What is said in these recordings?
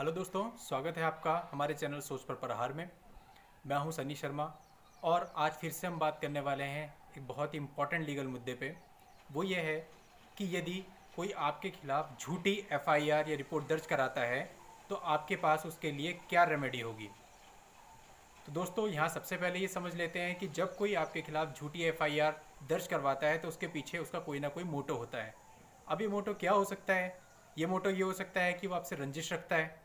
Hello दोस्तों, स्वागत है आपका हमारे चैनल सोच पर प्रहार में। मैं हूँ सनी शर्मा और आज फिर से हम बात करने वाले हैं एक बहुत ही इंपॉर्टेंट लीगल मुद्दे पे। वो ये है कि यदि कोई आपके खिलाफ झूठी एफआईआर या रिपोर्ट दर्ज कराता है तो आपके पास उसके लिए क्या रेमेडी होगी? तो दोस्तों, यहाँ सबसे पहले ये समझ लेते हैं कि जब कोई आपके खिलाफ झूठी एफआईआर दर्ज करवाता है तो उसके पीछे उसका कोई ना कोई मोटो होता है। अब ये मोटो क्या हो सकता है? ये मोटो ये हो सकता है कि वो आपसे रंजिश रखता है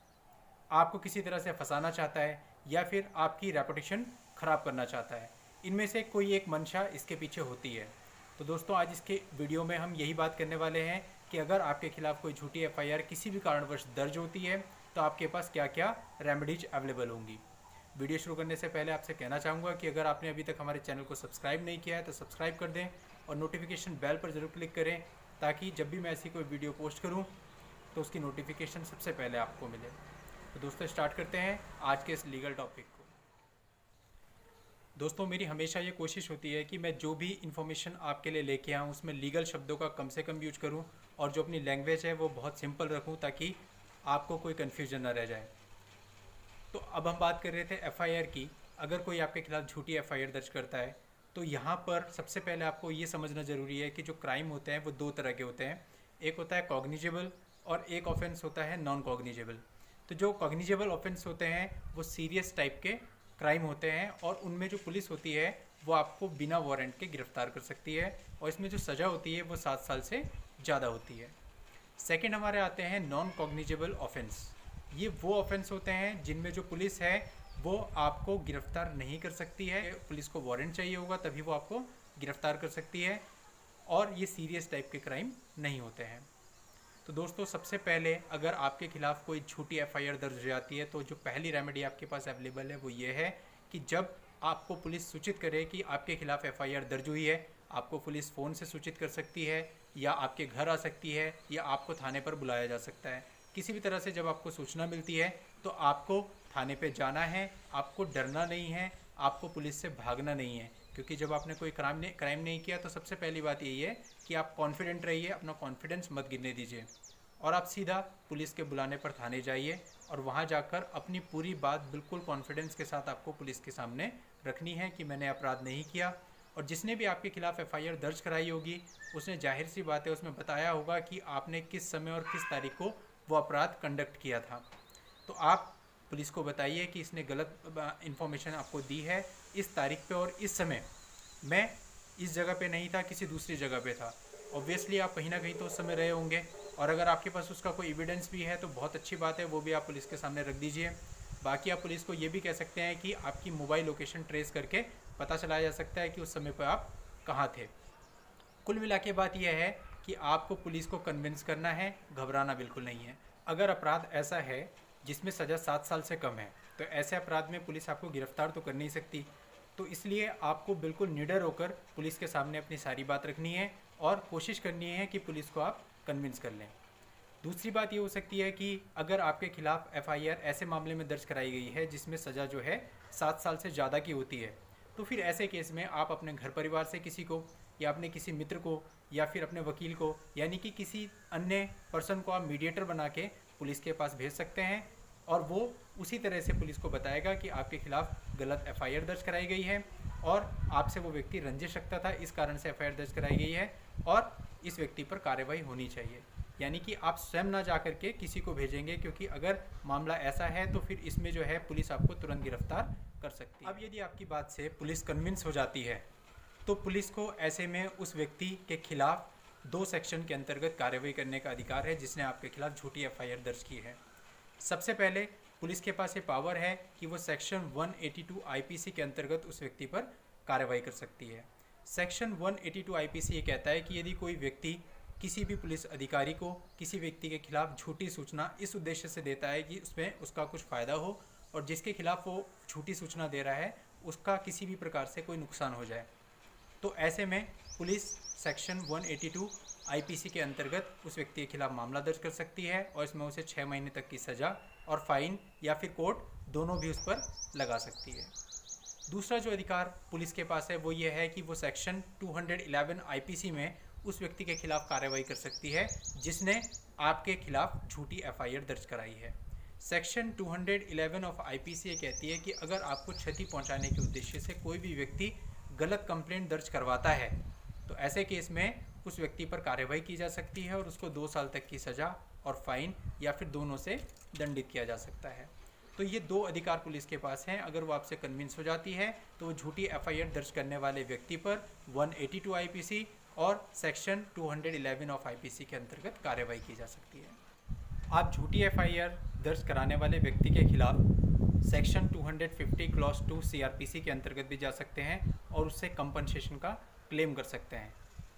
आपको किसी तरह से फंसाना चाहता है या फिर आपकी रेपुटेशन ख़राब करना चाहता है। इनमें से कोई एक मंशा इसके पीछे होती है। तो दोस्तों, आज इसके वीडियो में हम यही बात करने वाले हैं कि अगर आपके खिलाफ कोई झूठी एफआईआर किसी भी कारणवश दर्ज होती है तो आपके पास क्या क्या रेमेडीज अवेलेबल होंगी। वीडियो शुरू करने से पहले आपसे कहना चाहूँगा कि अगर आपने अभी तक हमारे चैनल को सब्सक्राइब नहीं किया है तो सब्सक्राइब कर दें और नोटिफिकेशन बेल पर ज़रूर क्लिक करें ताकि जब भी मैं ऐसी कोई वीडियो पोस्ट करूँ तो उसकी नोटिफिकेशन सबसे पहले आपको मिले। तो दोस्तों स्टार्ट करते हैं आज के इस लीगल टॉपिक को। दोस्तों, मेरी हमेशा ये कोशिश होती है कि मैं जो भी इन्फॉर्मेशन आपके लिए लेके आऊँ, उसमें लीगल शब्दों का कम से कम यूज़ करूँ और जो अपनी लैंग्वेज है, वो बहुत सिंपल रखूँ ताकि आपको कोई कन्फ्यूज़न ना रह जाए। तो अब हम बात कर रहे थे एफआईआर की। अगर कोई आपके खिलाफ झूठी एफआईआर दर्ज करता है तो यहाँ पर सबसे पहले आपको ये समझना ज़रूरी है कि जो क्राइम होते हैं, वो दो तरह के होते हैं। एक होता है कॉग्निजेबल और एक ऑफेंस होता है नॉन कॉग्निजेबल तो जो कॉग्निजेबल ऑफेंस होते हैं, वो सीरियस टाइप के क्राइम होते हैं और उनमें जो पुलिस होती है, वो आपको बिना वारंट के गिरफ़्तार कर सकती है और इसमें जो सज़ा होती है, वो सात साल से ज़्यादा होती है। सेकेंड हमारे आते हैं नॉन कॉग्निजेबल ऑफेंस ये वो ऑफेंस होते हैं जिनमें जो पुलिस है, वो आपको गिरफ़्तार नहीं कर सकती है। पुलिस को वारंट चाहिए होगा, तभी वो आपको गिरफ़्तार कर सकती है और ये सीरियस टाइप के क्राइम नहीं होते हैं। तो दोस्तों, सबसे पहले अगर आपके खिलाफ कोई झूठी एफआईआर दर्ज हो जाती है तो जो पहली रेमेडी आपके पास अवेलेबल है वो ये है कि जब आपको पुलिस सूचित करे कि आपके खिलाफ एफआईआर दर्ज हुई है, आपको पुलिस फ़ोन से सूचित कर सकती है, या आपके घर आ सकती है, या आपको थाने पर बुलाया जा सकता है। किसी भी तरह से जब आपको सूचना मिलती है तो आपको थाने पे जाना है, आपको डरना नहीं है, आपको पुलिस से भागना नहीं है। क्योंकि जब आपने कोई क्राइम नहीं क्राइम नहीं किया तो सबसे पहली बात यही है कि आप कॉन्फिडेंट रहिए, अपना कॉन्फिडेंस मत गिरने दीजिए। और आप सीधा पुलिस के बुलाने पर थाने जाइए और वहाँ जाकर अपनी पूरी बात बिल्कुल कॉन्फिडेंस के साथ आपको पुलिस के सामने रखनी है कि मैंने अपराध नहीं किया। और जिसने भी आपके खिलाफ एफआईआर दर्ज कराई होगी, उसने ज़ाहिर सी बात है, उसमें बताया होगा कि आपने किस समय और किस तारीख को वो अपराध कंडक्ट किया था। तो आप पुलिस को बताइए कि इसने गलत इन्फॉर्मेशन आपको दी है इस तारीख पे और इस समय। मैं इस जगह पे नहीं था, किसी दूसरी जगह पे था। ऑब्वियसली आप कहीं ना कहीं तो उस समय रहे होंगे और अगर आपके पास उसका कोई एविडेंस भी है तो बहुत अच्छी बात है, वो भी आप पुलिस के सामने रख दीजिए। बाकी आप पुलिस को ये भी कह सकते हैं कि आपकी मोबाइल लोकेशन ट्रेस करके पता चलाया जा सकता है कि उस समय पर आप कहाँ थे। कुल मिला के बात यह है कि आपको पुलिस को कन्विंस करना है, घबराना बिल्कुल नहीं है। अगर अपराध ऐसा है जिसमें सज़ा सात साल से कम है। तो ऐसे अपराध में पुलिस आपको गिरफ़्तार तो कर नहीं सकती। तो इसलिए आपको बिल्कुल निडर होकर पुलिस के सामने अपनी सारी बात रखनी है और कोशिश करनी है कि पुलिस को आप कन्विंस कर लें। दूसरी बात ये हो सकती है कि अगर आपके खिलाफ एफआईआर ऐसे मामले में दर्ज कराई गई है जिसमें सज़ा जो है सात साल से ज़्यादा की होती है तो फिर ऐसे केस में आप अपने घर परिवार से किसी को या अपने किसी मित्र को या फिर अपने वकील को, यानी कि किसी अन्य पर्सन को आप मीडिएटर बना के पुलिस के पास भेज सकते हैं। और वो उसी तरह से पुलिस को बताएगा कि आपके खिलाफ गलत एफआईआर दर्ज कराई गई है और आपसे वो व्यक्ति रंजिश रखता था, इस कारण से एफआईआर दर्ज कराई गई है और इस व्यक्ति पर कार्रवाई होनी चाहिए। यानी कि आप स्वयं ना जा करके किसी को भेजेंगे क्योंकि अगर मामला ऐसा है तो फिर इसमें जो है पुलिस आपको तुरंत गिरफ़्तार कर सकती है। अब यदि आपकी बात से पुलिस कन्विंस हो जाती है तो पुलिस को ऐसे में उस व्यक्ति के खिलाफ दो सेक्शन के अंतर्गत कार्रवाई करने का अधिकार है जिसने आपके खिलाफ झूठी एफआईआर दर्ज की है। सबसे पहले पुलिस के पास ये पावर है कि वो सेक्शन 182 आईपीसी के अंतर्गत उस व्यक्ति पर कार्रवाई कर सकती है। सेक्शन 182 आईपीसी ये कहता है कि यदि कोई व्यक्ति किसी भी पुलिस अधिकारी को किसी व्यक्ति के खिलाफ झूठी सूचना इस उद्देश्य से देता है कि उसमें उसका कुछ फ़ायदा हो और जिसके खिलाफ वो झूठी सूचना दे रहा है, उसका किसी भी प्रकार से कोई नुकसान हो जाए। तो ऐसे में पुलिस सेक्शन 182 आईपीसी के अंतर्गत उस व्यक्ति के खिलाफ मामला दर्ज कर सकती है और इसमें उसे छः महीने तक की सज़ा और फाइन या फिर कोर्ट दोनों भी उस पर लगा सकती है। दूसरा जो अधिकार पुलिस के पास है, वो ये है कि वो सेक्शन 211 आईपीसी में उस व्यक्ति के खिलाफ कार्रवाई कर सकती है, जिसने आपके खिलाफ झूठी एफआईआर दर्ज कराई है। सेक्शन 211 ऑफ़ आईपीसी ये कहती है कि अगर आपको क्षति पहुँचाने के उद्देश्य से कोई भी व्यक्ति गलत कंप्लेंट दर्ज करवाता है तो ऐसे केस में उस व्यक्ति पर कार्रवाई की जा सकती है और उसको दो साल तक की सज़ा और फाइन या फिर दोनों से दंडित किया जा सकता है। तो ये दो अधिकार पुलिस के पास हैं। अगर वो आपसे कन्विंस हो जाती है तो वो झूठी एफआईआर दर्ज करने वाले व्यक्ति पर 182 आईपीसी और सेक्शन 211 ऑफ़ आईपीसी के अंतर्गत कार्रवाई की जा सकती है। आप झूठी एफआईआर दर्ज कराने वाले व्यक्ति के खिलाफ सेक्शन 250 क्लॉज टू सीआरपीसी के अंतर्गत भी जा सकते हैं और उससे कंपनसेशन का क्लेम कर सकते हैं।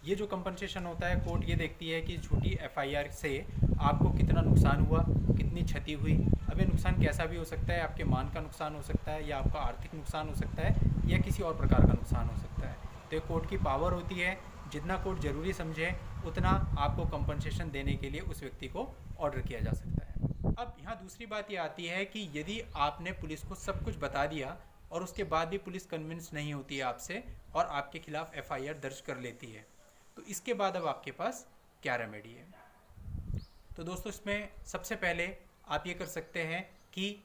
ये जो कंपनसेशन होता है कोर्ट ये देखती है कि झूठी एफआईआर से आपको कितना नुकसान हुआ, कितनी क्षति हुई। अब ये नुकसान कैसा भी हो सकता है, आपके मान का नुकसान हो सकता है या आपका आर्थिक नुकसान हो सकता है या किसी और प्रकार का नुकसान हो सकता है। तो ये कोर्ट की पावर होती है, जितना कोर्ट ज़रूरी समझे, उतना आपको कंपनसेशन देने के लिए उस व्यक्ति को ऑर्डर किया जा सकता है। अब यहाँ दूसरी बात ये आती है कि यदि आपने पुलिस को सब कुछ बता दिया और उसके बाद भी पुलिस कन्विंस नहीं होती है आपसे और आपके खिलाफ एफआईआर दर्ज कर लेती है। तो इसके बाद अब आपके पास क्या रेमेडी है? तो दोस्तों, इसमें सबसे पहले आप ये कर सकते हैं कि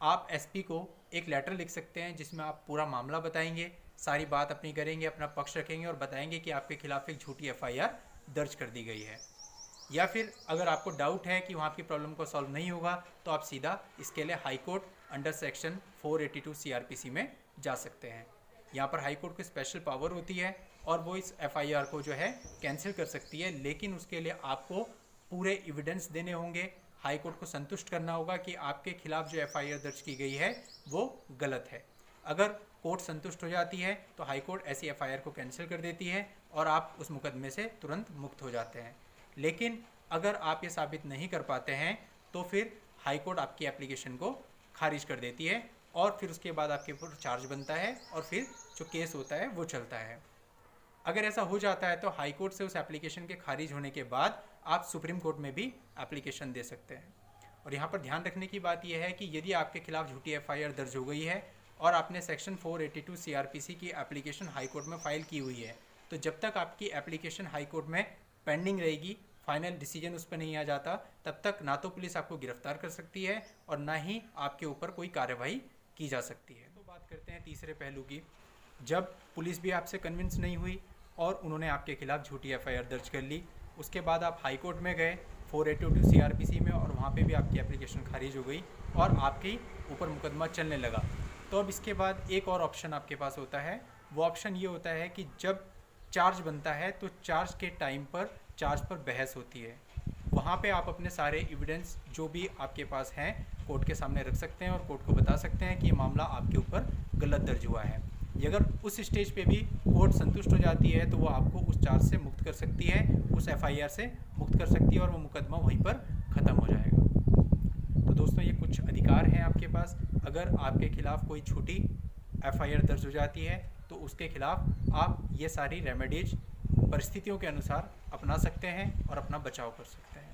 आप एसपी को एक लेटर लिख सकते हैं जिसमें आप पूरा मामला बताएँगे, सारी बात अपनी करेंगे, अपना पक्ष रखेंगे और बताएँगे कि आपके खिलाफ एक झूठी एफआईआर दर्ज कर दी गई है। या फिर अगर आपको डाउट है कि वहाँ की प्रॉब्लम को सॉल्व नहीं होगा तो आप सीधा इसके लिए high court under section 482 CrPC में जा सकते हैं। यहाँ पर हाई कोर्ट की स्पेशल पावर होती है और वो इस एफआईआर को जो है कैंसिल कर सकती है, लेकिन उसके लिए आपको पूरे एविडेंस देने होंगे। हाई कोर्ट को संतुष्ट करना होगा कि आपके खिलाफ जो एफआईआर दर्ज की गई है, वो गलत है। अगर कोर्ट संतुष्ट हो जाती है तो हाई कोर्ट ऐसी एफआईआर को कैंसिल कर देती है और आप उस मुकदमे से तुरंत मुक्त हो जाते हैं। लेकिन अगर आप ये साबित नहीं कर पाते हैं तो फिर हाई कोर्ट आपकी एप्लीकेशन को खारिज कर देती है और फिर उसके बाद आपके ऊपर चार्ज बनता है और फिर जो केस होता है वो चलता है। अगर ऐसा हो जाता है तो हाई कोर्ट से उस एप्लीकेशन के खारिज होने के बाद आप सुप्रीम कोर्ट में भी एप्लीकेशन दे सकते हैं। और यहाँ पर ध्यान रखने की बात यह है कि यदि आपके खिलाफ झूठी एफआईआर दर्ज हो गई है और आपने सेक्शन 482 सीआरपीसी की एप्लीकेशन हाई कोर्ट में फ़ाइल की हुई है तो जब तक आपकी एप्लीकेशन हाई कोर्ट में पेंडिंग रहेगी फाइनल डिसीज़न उस पर नहीं आ जाता, तब तक ना तो पुलिस आपको गिरफ़्तार कर सकती है और ना ही आपके ऊपर कोई कार्रवाई की जा सकती है। तो बात करते हैं तीसरे पहलू की। जब पुलिस भी आपसे कन्विंस नहीं हुई और उन्होंने आपके खिलाफ झूठी एफआईआर दर्ज कर ली, उसके बाद आप हाईकोर्ट में गए four eighty two C R P C में और वहाँ पे भी आपकी एप्लीकेशन खारिज हो गई और आपके ऊपर मुकदमा चलने लगा। तो अब इसके बाद एक और ऑप्शन आपके पास होता है। वो ऑप्शन ये होता है कि जब चार्ज बनता है तो चार्ज के टाइम पर चार्ज पर बहस होती है। वहाँ पे आप अपने सारे एविडेंस जो भी आपके पास हैं कोर्ट के सामने रख सकते हैं और कोर्ट को बता सकते हैं कि ये मामला आपके ऊपर गलत दर्ज हुआ है। अगर उस स्टेज पे भी कोर्ट संतुष्ट हो जाती है तो वो आपको उस चार्ज से मुक्त कर सकती है, उस एफआईआर से मुक्त कर सकती है और वो मुकदमा वहीं पर ख़त्म हो जाएगा। तो दोस्तों, ये कुछ अधिकार हैं आपके पास। अगर आपके खिलाफ कोई छोटी एफआईआर दर्ज हो जाती है तो उसके खिलाफ आप ये सारी रेमेडीज परिस्थितियों के अनुसार अपना सकते हैं और अपना बचाव कर सकते हैं।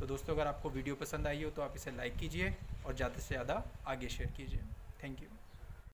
तो दोस्तों, अगर आपको वीडियो पसंद आई हो तो आप इसे लाइक कीजिए और ज़्यादा से ज़्यादा आगे शेयर कीजिए। Thank you